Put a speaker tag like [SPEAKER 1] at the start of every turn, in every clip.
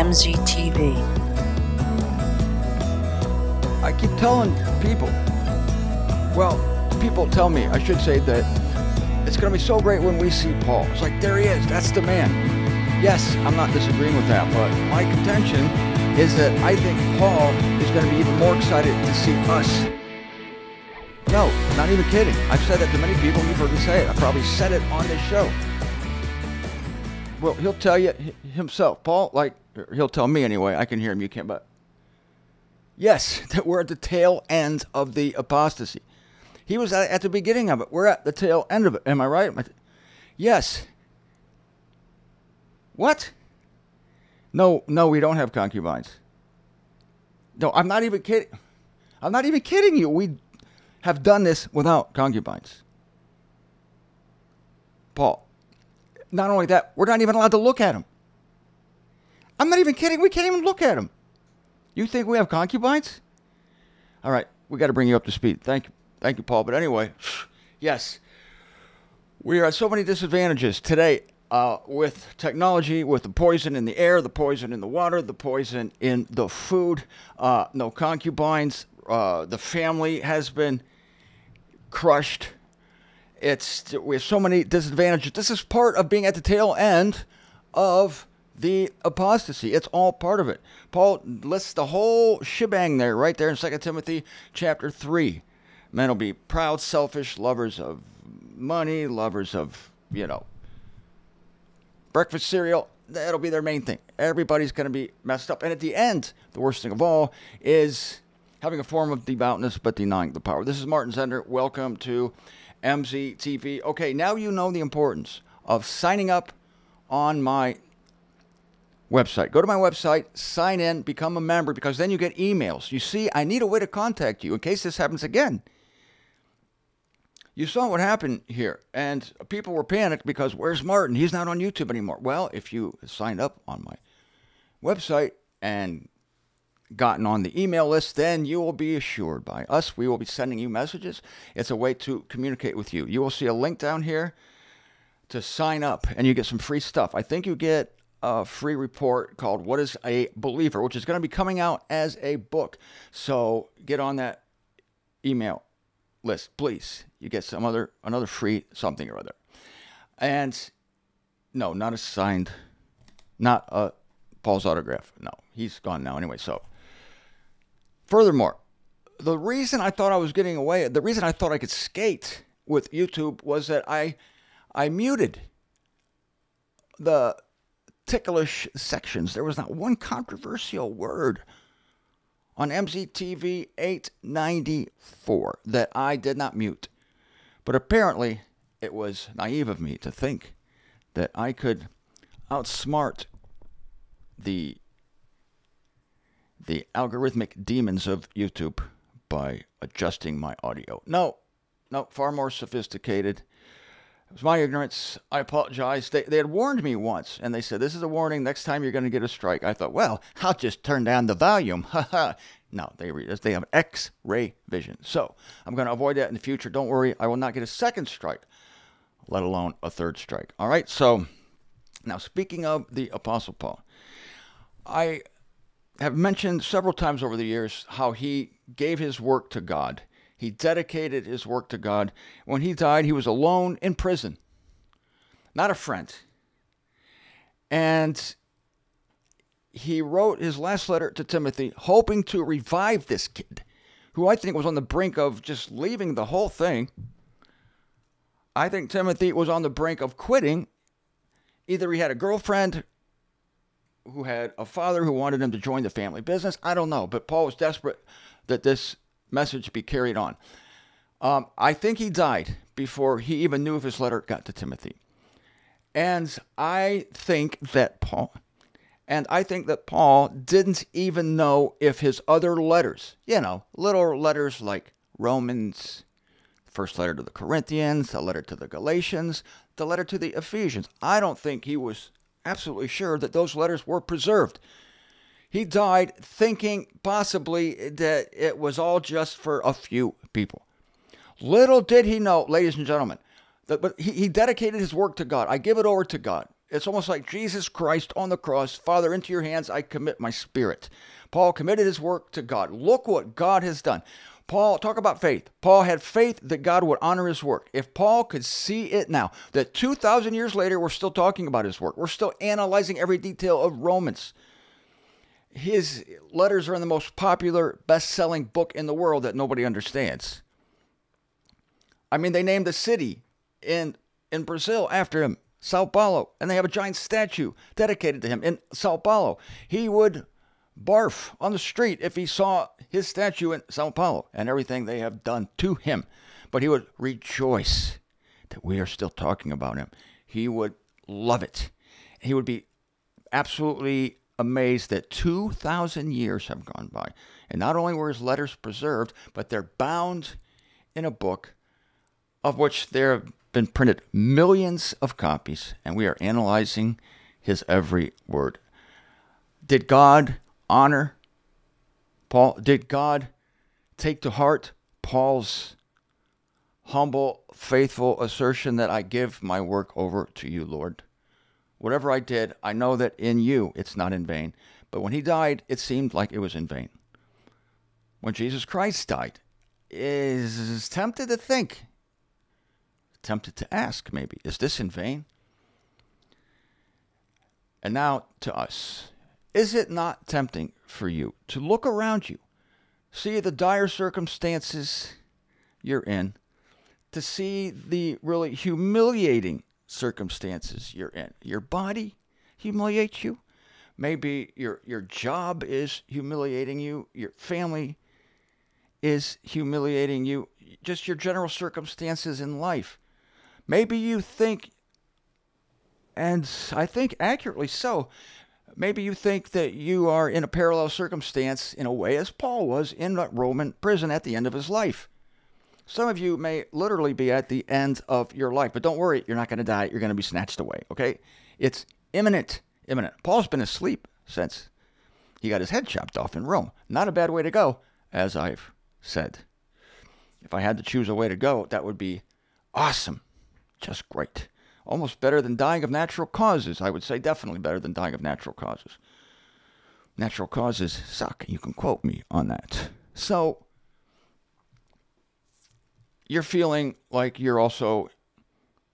[SPEAKER 1] MZTV.
[SPEAKER 2] I keep telling people, well, people tell me, I should say that it's going to be so great when we see Paul. It's like, there he is, that's the man. Yes, I'm not disagreeing with that, but my contention is that I think Paul is going to be even more excited to see us. No, not even kidding. I've said that to many people, you've heard me say it. I probably said it on this show. Well, he'll tell you himself, Paul, like, he'll tell me anyway. I can hear him, you can't, but yes, that we're at the tail end of the apostasy. He was at the beginning of it. We're at the tail end of it. Am I right? Yes. What? No, no, we don't have concubines. No, I'm not even kidding. I'm not even kidding you. We have done this without concubines. Paul, not only that, we're not even allowed to look at them. I'm not even kidding. We can't even look at them. You think we have concubines? All right, we got to bring you up to speed. Thank you, thank you, Paul. But anyway, yes, we are at so many disadvantages today uh, with technology, with the poison in the air, the poison in the water, the poison in the food. Uh, no concubines. Uh, the family has been crushed. It's we have so many disadvantages. This is part of being at the tail end of the apostasy. It's all part of it. Paul lists the whole shebang there, right there in 2 Timothy chapter 3. Men will be proud, selfish, lovers of money, lovers of, you know, breakfast cereal. That'll be their main thing. Everybody's going to be messed up. And at the end, the worst thing of all is having a form of devoutness but denying the power. This is Martin Zender. Welcome to MZTV. Okay, now you know the importance of signing up on my website. Go to my website, sign in, become a member, because then you get emails. You see, I need a way to contact you in case this happens again. You saw what happened here, and people were panicked because where's Martin? He's not on YouTube anymore. Well, if you signed up on my website and gotten on the email list, then you will be assured by us. We will be sending you messages. It's a way to communicate with you. You will see a link down here to sign up, and you get some free stuff. I think you get a free report called What is a Believer, which is going to be coming out as a book. So get on that email list, please. You get some other another free something or other. And no, not a signed, not a Paul's autograph. No, he's gone now anyway. So furthermore, the reason I thought I was getting away, the reason I thought I could skate with YouTube was that I I muted the ticklish sections. There was not one controversial word on MZTV 894 that I did not mute. But apparently, it was naive of me to think that I could outsmart the the algorithmic demons of YouTube by adjusting my audio. No, no, far more sophisticated. It was my ignorance. I apologize. They, they had warned me once, and they said, This is a warning. Next time you're going to get a strike. I thought, Well, I'll just turn down the volume. Ha ha. No, they, they have X ray vision. So I'm going to avoid that in the future. Don't worry. I will not get a second strike, let alone a third strike. All right. So now, speaking of the Apostle Paul, I have mentioned several times over the years how he gave his work to God he dedicated his work to God. When he died, he was alone in prison, not a friend. And he wrote his last letter to Timothy, hoping to revive this kid, who I think was on the brink of just leaving the whole thing. I think Timothy was on the brink of quitting. Either he had a girlfriend who had a father who wanted him to join the family business. I don't know, but Paul was desperate that this message be carried on. Um, I think he died before he even knew if his letter got to Timothy. And I think that Paul, and I think that Paul didn't even know if his other letters, you know, little letters like Romans, first letter to the Corinthians, the letter to the Galatians, the letter to the Ephesians, I don't think he was absolutely sure that those letters were preserved. He died thinking possibly that it was all just for a few people. Little did he know, ladies and gentlemen, that but he, he dedicated his work to God. I give it over to God. It's almost like Jesus Christ on the cross. Father, into your hands I commit my spirit. Paul committed his work to God. Look what God has done. Paul, talk about faith. Paul had faith that God would honor his work. If Paul could see it now, that 2,000 years later, we're still talking about his work, we're still analyzing every detail of Romans. His letters are in the most popular, best selling book in the world that nobody understands. I mean, they named a city in, in Brazil after him, Sao Paulo, and they have a giant statue dedicated to him in Sao Paulo. He would barf on the street if he saw his statue in Sao Paulo and everything they have done to him. But he would rejoice that we are still talking about him. He would love it. He would be absolutely amazed that 2,000 years have gone by. And not only were his letters preserved, but they're bound in a book of which there have been printed millions of copies, and we are analyzing his every word. Did God honor Paul? Did God take to heart Paul's humble, faithful assertion that I give my work over to you, Lord? Whatever I did, I know that in you it's not in vain. But when he died, it seemed like it was in vain. When Jesus Christ died, is tempted to think, tempted to ask maybe, is this in vain? And now to us. Is it not tempting for you to look around you, see the dire circumstances you're in, to see the really humiliating circumstances you're in? Your body humiliates you. Maybe your your job is humiliating you. Your family is humiliating you. Just your general circumstances in life. Maybe you think, and I think accurately so, Maybe you think that you are in a parallel circumstance in a way as Paul was in a Roman prison at the end of his life. Some of you may literally be at the end of your life, but don't worry, you're not going to die. You're going to be snatched away, okay? It's imminent, imminent. Paul's been asleep since he got his head chopped off in Rome. Not a bad way to go, as I've said. If I had to choose a way to go, that would be awesome. Just great almost better than dying of natural causes. I would say definitely better than dying of natural causes. Natural causes suck. You can quote me on that. So, you're feeling like you're also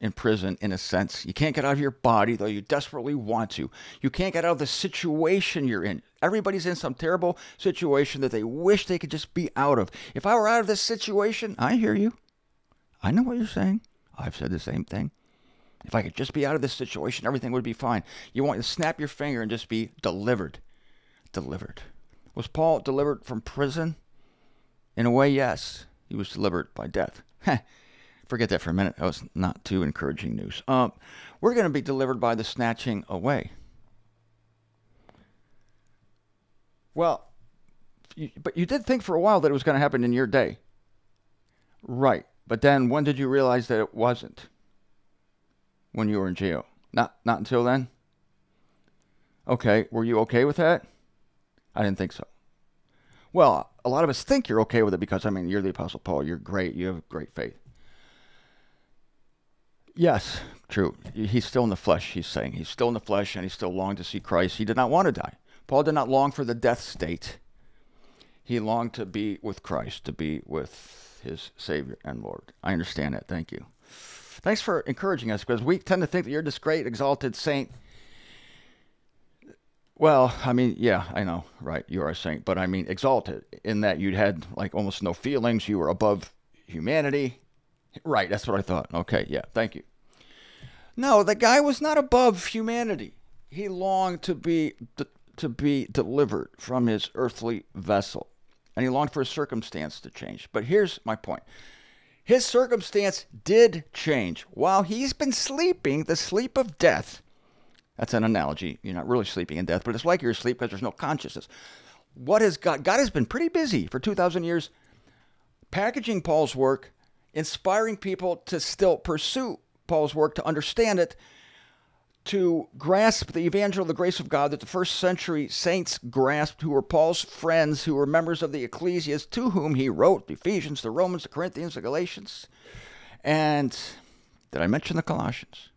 [SPEAKER 2] in prison in a sense. You can't get out of your body, though you desperately want to. You can't get out of the situation you're in. Everybody's in some terrible situation that they wish they could just be out of. If I were out of this situation, I hear you. I know what you're saying. I've said the same thing. If I could just be out of this situation, everything would be fine. You want to snap your finger and just be delivered. Delivered. Was Paul delivered from prison? In a way, yes. He was delivered by death. Forget that for a minute. That was not too encouraging news. Um, we're going to be delivered by the snatching away. Well, you, but you did think for a while that it was going to happen in your day. Right. But then when did you realize that it wasn't? when you were in jail? Not not until then. Okay, were you okay with that? I didn't think so. Well, a lot of us think you're okay with it because I mean you're the apostle Paul. You're great. You have great faith. Yes, true. He's still in the flesh. He's saying he's still in the flesh and he still longed to see Christ. He did not want to die. Paul did not long for the death state. He longed to be with Christ, to be with his Savior and Lord. I understand that. Thank you. Thanks for encouraging us because we tend to think that you're this great, exalted saint. Well, I mean, yeah, I know, right? You are a saint, but I mean, exalted in that you'd had like almost no feelings. You were above humanity. Right, that's what I thought. Okay, yeah, thank you. No, the guy was not above humanity. He longed to be to be delivered from his earthly vessel, and he longed for his circumstance to change. But here's my point. His circumstance did change. While he's been sleeping the sleep of death, that's an analogy. You're not really sleeping in death, but it's like you're asleep because there's no consciousness. What has God? God has been pretty busy for 2,000 years packaging Paul's work, inspiring people to still pursue Paul's work, to understand it, to grasp the evangel of the grace of God that the first century saints grasped, who were Paul's friends, who were members of the ecclesias, to whom he wrote the Ephesians, the Romans, the Corinthians, the Galatians. And did I mention the Colossians?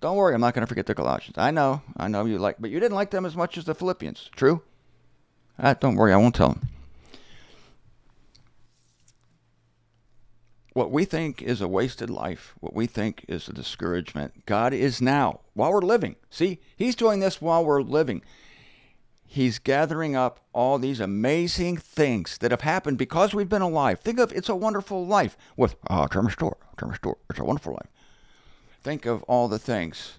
[SPEAKER 2] Don't worry, I'm not going to forget the Colossians. I know, I know you like, but you didn't like them as much as the Philippians. True? Uh, don't worry, I won't tell them. What we think is a wasted life, what we think is a discouragement, God is now, while we're living. See, He's doing this while we're living. He's gathering up all these amazing things that have happened because we've been alive. Think of It's a Wonderful Life with uh, Tremor Store. Tremor Store. It's a Wonderful Life. Think of all the things.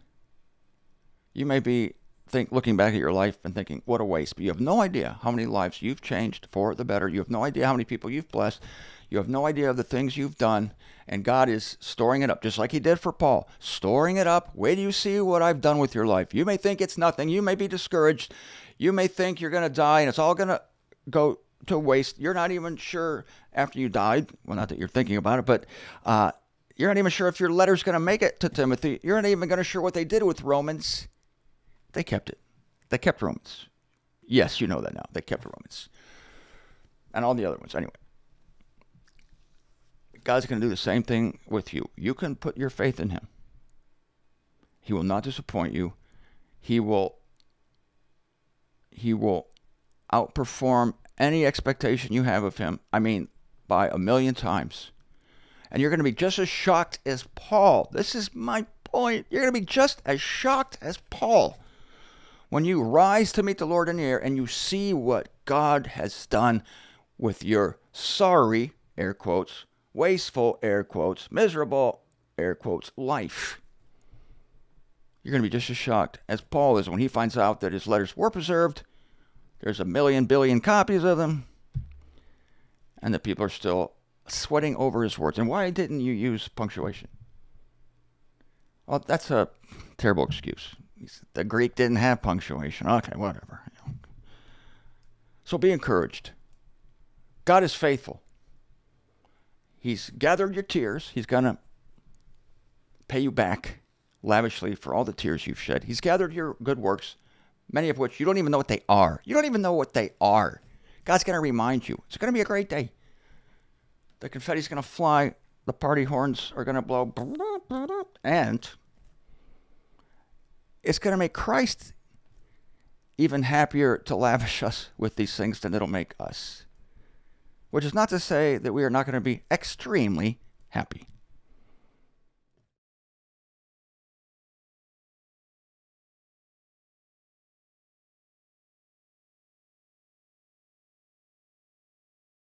[SPEAKER 2] You may be think looking back at your life and thinking, what a waste. But you have no idea how many lives you've changed for the better. You have no idea how many people you've blessed. You have no idea of the things you've done. And God is storing it up, just like He did for Paul. Storing it up. Wait do you see what I've done with your life. You may think it's nothing. You may be discouraged. You may think you're going to die and it's all going to go to waste. You're not even sure after you died. Well, not that you're thinking about it, but uh, you're not even sure if your letter's going to make it to Timothy. You're not even going to sure what they did with Romans. They kept it. They kept Romans. Yes, you know that now. They kept Romans. And all the other ones. Anyway. God's going to do the same thing with you. You can put your faith in Him. He will not disappoint you. He will he will outperform any expectation you have of him. I mean, by a million times. And you're going to be just as shocked as Paul. This is my point. You're going to be just as shocked as Paul when you rise to meet the Lord in the air and you see what God has done with your sorry, air quotes, wasteful, air quotes, miserable, air quotes, life. You're going to be just as shocked as Paul is when he finds out that his letters were preserved. There's a million billion copies of them. And the people are still sweating over his words. And why didn't you use punctuation? Well, that's a terrible excuse. The Greek didn't have punctuation. Okay, whatever. So be encouraged. God is faithful. He's gathered your tears. He's going to pay you back lavishly for all the tears you've shed. He's gathered your good works, many of which you don't even know what they are. You don't even know what they are. God's going to remind you. It's going to be a great day. The confetti's going to fly. The party horns are going to blow. And it's going to make Christ even happier to lavish us with these things than it'll make us. Which is not to say that we are not going to be extremely happy.